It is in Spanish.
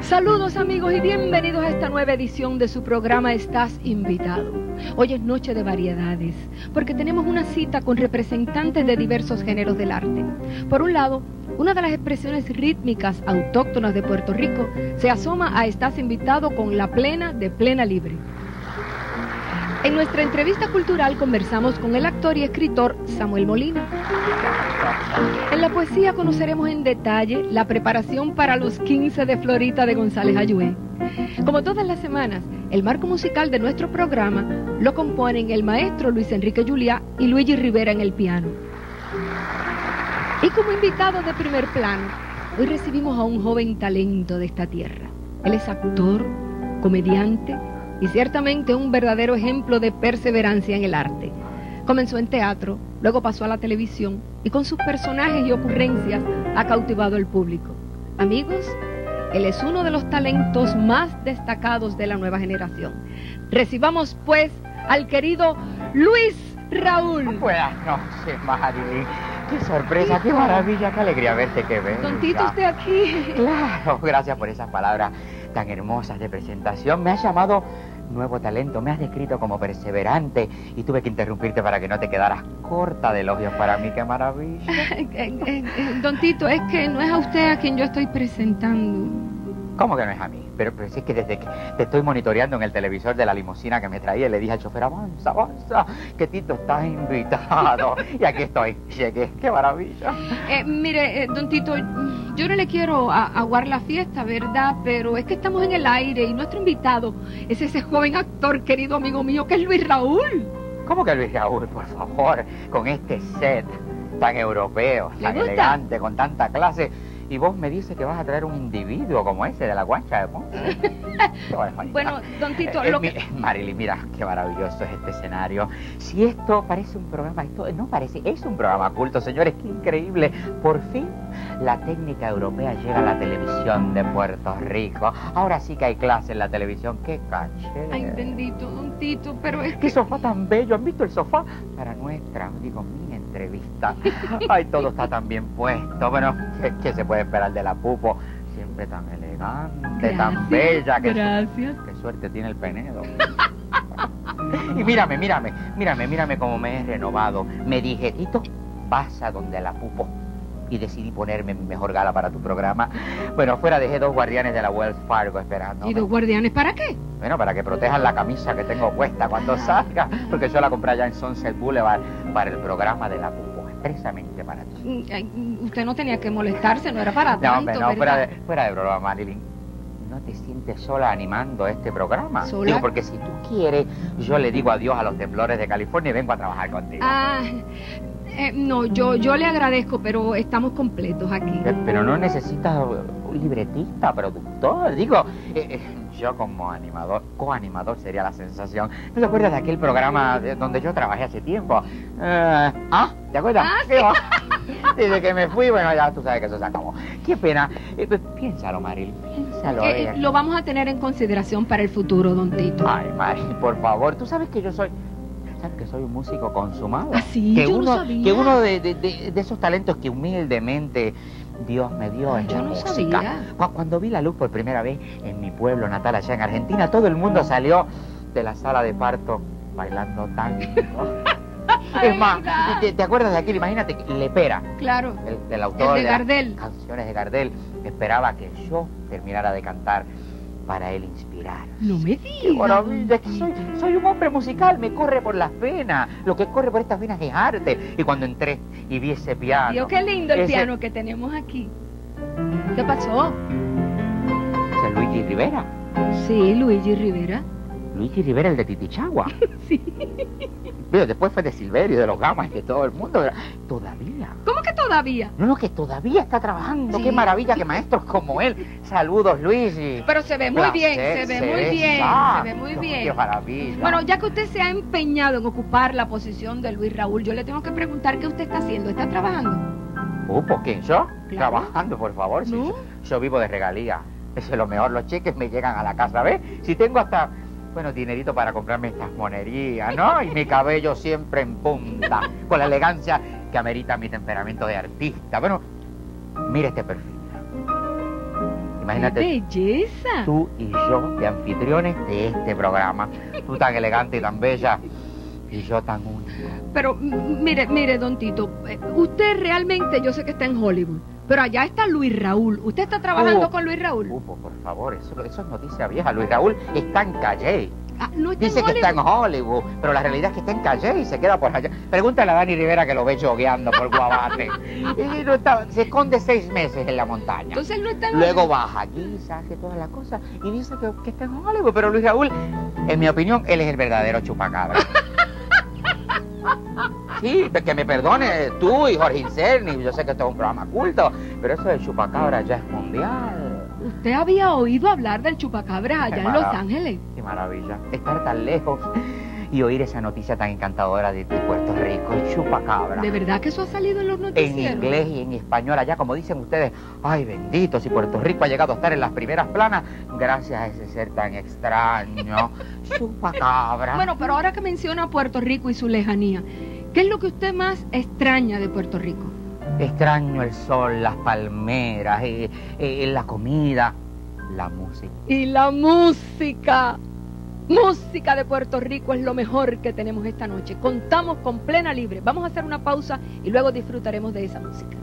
Saludos amigos y bienvenidos a esta nueva edición de su programa Estás invitado. Hoy es noche de variedades, porque tenemos una cita con representantes de diversos géneros del arte. Por un lado, una de las expresiones rítmicas autóctonas de Puerto Rico se asoma a Estás invitado con la plena de plena libre. En nuestra entrevista cultural conversamos con el actor y escritor Samuel Molina. En la poesía conoceremos en detalle la preparación para los 15 de Florita de González Ayué. Como todas las semanas, el marco musical de nuestro programa lo componen el maestro Luis Enrique Juliá y Luigi Rivera en el piano. Y como invitado de primer plano, hoy recibimos a un joven talento de esta tierra. Él es actor, comediante, y ciertamente un verdadero ejemplo de perseverancia en el arte. Comenzó en teatro, luego pasó a la televisión y con sus personajes y ocurrencias ha cautivado al público. Amigos, él es uno de los talentos más destacados de la nueva generación. Recibamos pues al querido Luis Raúl. Buenas noches, Marilyn. Qué sorpresa, qué maravilla, qué alegría verte que ves. Don Tito, usted aquí. Claro, gracias por esas palabras tan hermosas de presentación. Me has llamado nuevo talento, me has descrito como perseverante y tuve que interrumpirte para que no te quedaras corta de elogios para mí. ¡Qué maravilla! Eh, eh, eh, don Tito, es que no es a usted a quien yo estoy presentando. ¿Cómo que no es a mí? Pero, pero si es que desde que te estoy monitoreando en el televisor de la limusina que me traía, le dije al chofer, avanza, avanza, que Tito está invitado. y aquí estoy, llegué, qué maravilla. Eh, mire, eh, don Tito, yo no le quiero aguar la fiesta, ¿verdad? Pero es que estamos en el aire y nuestro invitado es ese joven actor, querido amigo mío, que es Luis Raúl. ¿Cómo que Luis Raúl, por favor? Con este set tan europeo, tan elegante, con tanta clase y vos me dices que vas a traer un individuo como ese de la guancha de Ponce. bueno, don Tito, eh, lo que... Marily, mira qué maravilloso es este escenario. Si esto parece un programa, esto no parece, es un programa culto, señores, qué increíble. Por fin la técnica europea llega a la televisión de Puerto Rico. Ahora sí que hay clase en la televisión, qué caché. Ay, bendito, don Tito, pero es que... Qué sofá tan bello, ¿han visto el sofá? Para nuestra, digo, mi entrevista. Ay, todo está tan bien puesto. Bueno, ¿qué, se puede esperar de la Pupo? Siempre tan elegante, tan bella. Que gracias. qué suerte tiene el Penedo. y mírame, mírame, mírame, mírame cómo me he renovado. Me dije, Tito, vas a donde la Pupo y decidí ponerme mi mejor gala para tu programa. Bueno, fuera dejé dos guardianes de la Wells Fargo esperando. ¿Y dos guardianes para qué? Bueno, para que protejan la camisa que tengo puesta cuando salga, porque yo la compré allá en Sunset Boulevard para el programa de la Pupo, expresamente para ti. Mm, usted no tenía que molestarse, no era para tanto, No, no, fuera de, fuera de broma, Marilyn no te sientes sola animando este programa. ¿Sola? Digo, porque si tú quieres, yo le digo adiós a los temblores de California y vengo a trabajar contigo. Ah, eh, no, yo, yo le agradezco, pero estamos completos aquí. Eh, pero no necesitas un libretista, productor. Digo, eh, yo como animador, coanimador sería la sensación. ¿No te acuerdas de aquel programa donde yo trabajé hace tiempo? ah, ¿te acuerdas? Ah, Desde que me fui, bueno, ya tú sabes que eso se acabó. Qué pena. Pues, piénsalo, Maril, piénsalo. lo vamos a tener en consideración para el futuro, don Tito. Ay, Maril, por favor. Tú sabes que yo soy que soy un músico consumado. ¿Ah, sí? Que yo uno, no sabía. Que uno de, esos talentos que humildemente Dios me dio en yo la no música. Sabía. Cuando vi la luz por primera vez en mi pueblo natal allá en Argentina, todo el mundo salió de la sala de parto bailando tango. es más, ¿te, acuerdas de aquel? Imagínate, Lepera. Claro. El, del autor de, Gardel. canciones de Gardel. Esperaba que yo terminara de cantar para él inspirar. No me digas. maravilla, que soy, soy un hombre musical, me corre por las venas. Lo que corre por estas venas es arte. Y cuando entré y vi ese piano. Dios, qué lindo el piano que tenemos aquí. ¿Qué pasó? ¿Es Luigi Rivera? Sí, Luigi Rivera. Luigi Rivera, el de Titichagua. sí. Pero después fue de Silverio, de los Gamas, de todo el mundo. Todavía. ¿Cómo que todavía? No, no, que todavía está trabajando. Qué maravilla que maestros como él. Saludos, Luis. Pero se ve muy bien, se ve muy bien, se ve muy bien. Qué maravilla. Bueno, ya que usted se ha empeñado en ocupar la posición de Luis Raúl, yo le tengo que preguntar qué usted está haciendo. ¿Está trabajando? Uh, ¿por quién? ¿Yo? Trabajando, por favor. ¿No? yo vivo de regalía. Eso es lo mejor. Los cheques me llegan a la casa, ¿ves? Si tengo hasta bueno, dinerito para comprarme estas monerías, ¿no? Y mi cabello siempre en punta, con la elegancia que amerita mi temperamento de artista. Bueno, mire este perfil. Imagínate. ¡Qué belleza! Tú y yo, de anfitriones de este programa. Tú tan elegante y tan bella. Y yo tan única. Pero mire, mire, don Tito, eh, usted realmente, yo sé que está en Hollywood, pero allá está Luis Raúl. ¿Usted está trabajando Oh. con Luis Raúl? Upo, por favor, eso, eso es noticia vieja. Luis Raúl está en Calle. Ah, no está Dice en que está en Hollywood, pero la realidad es que está en Calle y se queda por allá. Pregúntale a Dani Rivera que lo ve jogueando por Guabate. y no está- se esconde seis meses en la montaña. Entonces él no está en Luego baja aquí, hace todas las cosas y dice que, que está en Hollywood. Pero Luis Raúl, en mi opinión, él es el verdadero chupacabra. Sí, que me perdone tú y Jorge Incerni, yo sé que esto es un programa culto, pero eso del chupacabra ya es mundial. ¿Usted había oído hablar del chupacabra allá en Los Ángeles? Qué maravilla, estar tan lejos y oír esa noticia tan encantadora de, de Puerto Rico, el chupacabra. ¿De verdad que eso ha salido en los En noticieros? inglés y en español, allá como dicen ustedes, ay bendito, si Puerto Rico ha llegado a estar en las primeras planas, gracias a ese ser tan extraño, chupacabra. Bueno, pero ahora que menciona Puerto Rico y su lejanía, ¿qué es lo que usted más extraña de Puerto Rico? Extraño el sol, las palmeras, eh, eh, la comida, la música. Y la música. Música de Puerto Rico es lo mejor que tenemos esta noche. Contamos con plena libre. Vamos a hacer una pausa y luego disfrutaremos de esa música.